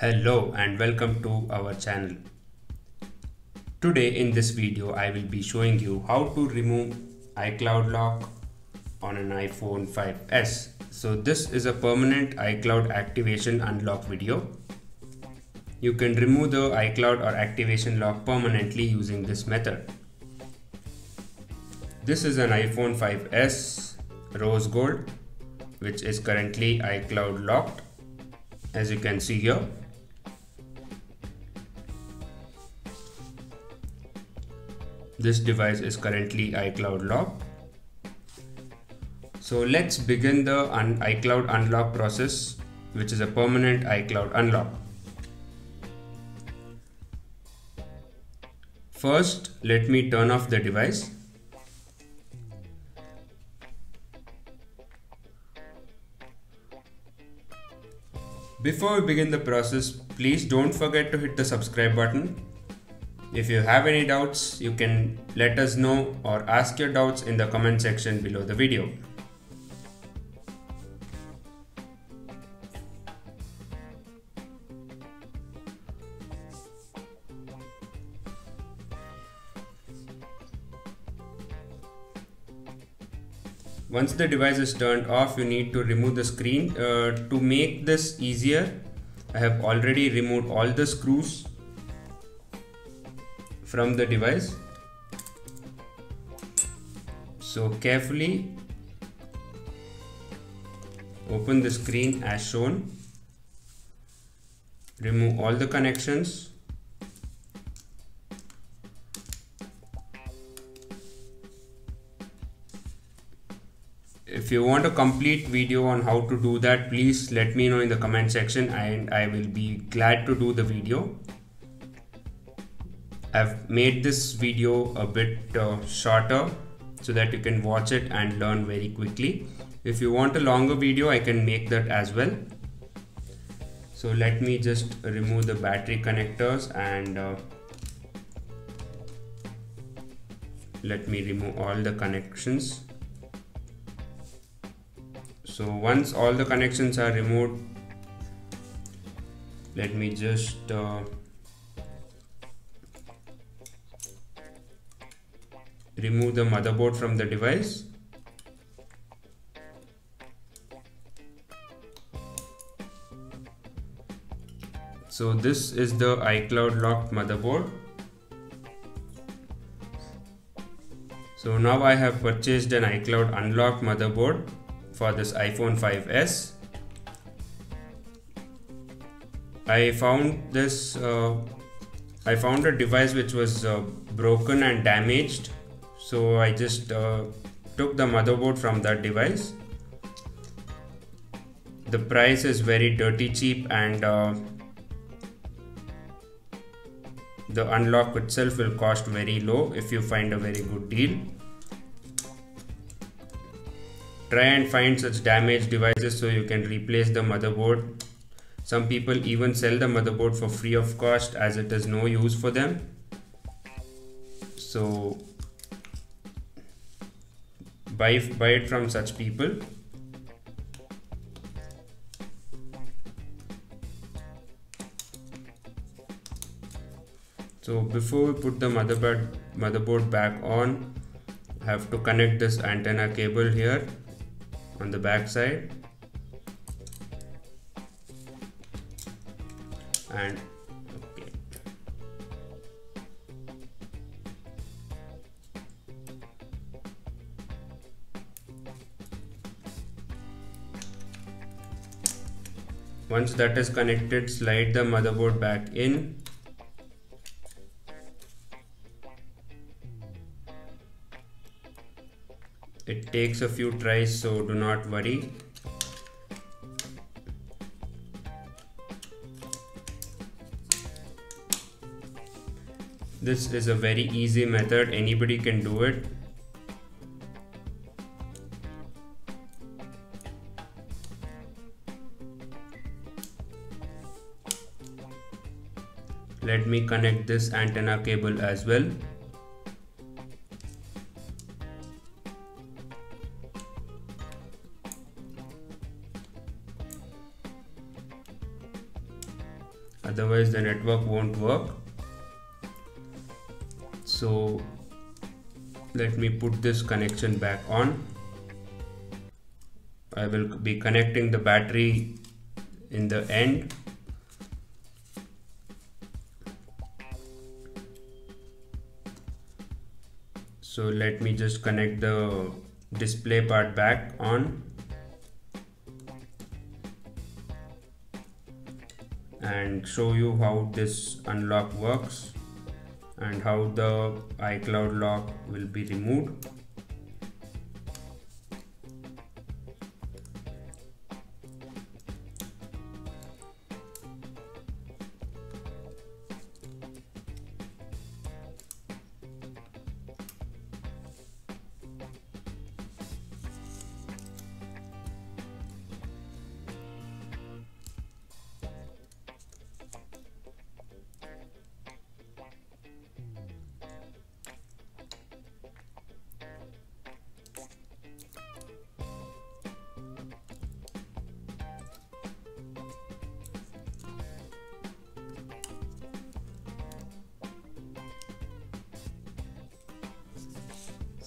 Hello and welcome to our channel. Today in this video I will be showing you how to remove iCloud lock on an iPhone 5s. So this is a permanent iCloud activation unlock video. You can remove the iCloud or activation lock permanently using this method. This is an iPhone 5s rose gold which is currently iCloud locked as you can see here. This device is currently iCloud locked. So let's begin the un iCloud unlock process which is a permanent iCloud unlock. First, let me turn off the device. Before we begin the process, please don't forget to hit the subscribe button. If you have any doubts, you can let us know or ask your doubts in the comment section below the video. once the device is turned off you need to remove the screen uh, to make this easier I have already removed all the screws from the device. So carefully open the screen as shown. Remove all the connections. If you want a complete video on how to do that please let me know in the comment section and I will be glad to do the video I've made this video a bit uh, shorter so that you can watch it and learn very quickly. If you want a longer video I can make that as well. So let me just remove the battery connectors and uh, let me remove all the connections. So once all the connections are removed let me just uh, remove the motherboard from the device. So this is the iCloud locked motherboard. So now I have purchased an iCloud unlocked motherboard for this iPhone 5s. I found this uh, I found a device which was uh, broken and damaged so I just uh, took the motherboard from that device. The price is very dirty cheap and uh, the unlock itself will cost very low if you find a very good deal. Try and find such damaged devices so you can replace the motherboard. Some people even sell the motherboard for free of cost as it is no use for them. So buy buy it from such people. So before we put the motherboard motherboard back on have to connect this antenna cable here on the back side. And once that is connected slide the motherboard back in. It takes a few tries so do not worry. This is a very easy method. Anybody can do it me connect this antenna cable as well. Otherwise the network won't work. So let me put this connection back on. I will be connecting the battery in the end so let me just connect the display part back on. And show you how this unlock works and how the iCloud lock will be removed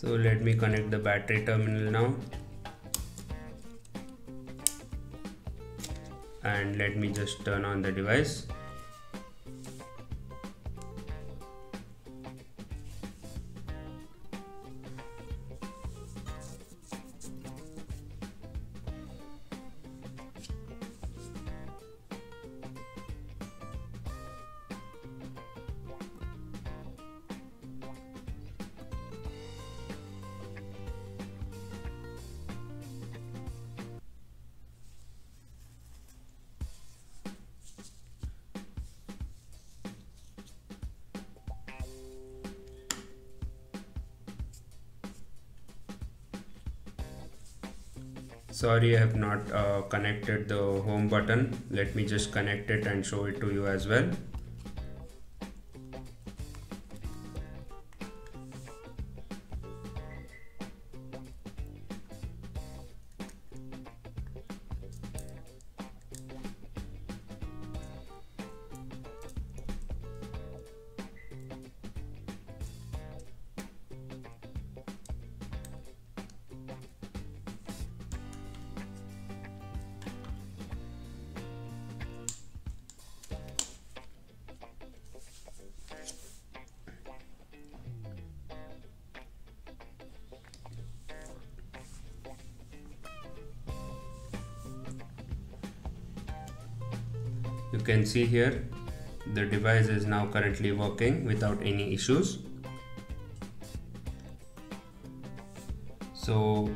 so let me connect the battery terminal now. And let me just turn on the device sorry I have not uh, connected the home button. Let me just connect it and show it to you as well you can see here the device is now currently working without any issues. So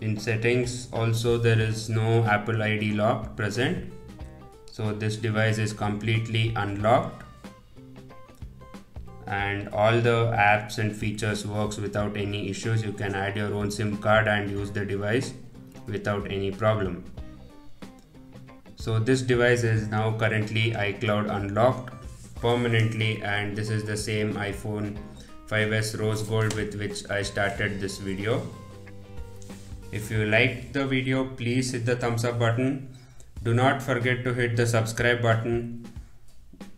in settings also there is no apple id lock present. So this device is completely unlocked. And all the apps and features works without any issues. You can add your own sim card and use the device without any problem so this device is now currently iCloud unlocked permanently and this is the same iPhone 5s rose gold with which I started this video. If you liked the video please hit the thumbs up button. Do not forget to hit the subscribe button.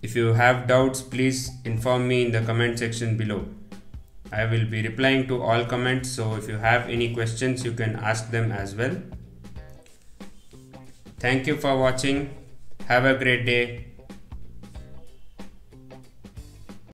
If you have doubts please inform me in the comment section below. I will be replying to all comments so if you have any questions you can ask them as well. Thank you for watching. Have a great day.